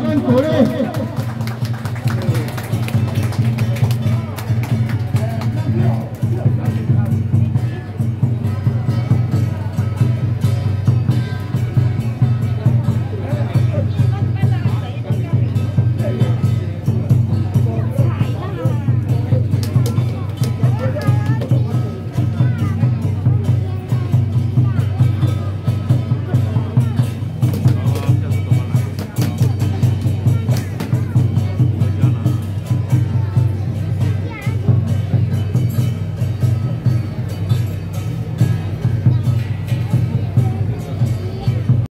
Antonio.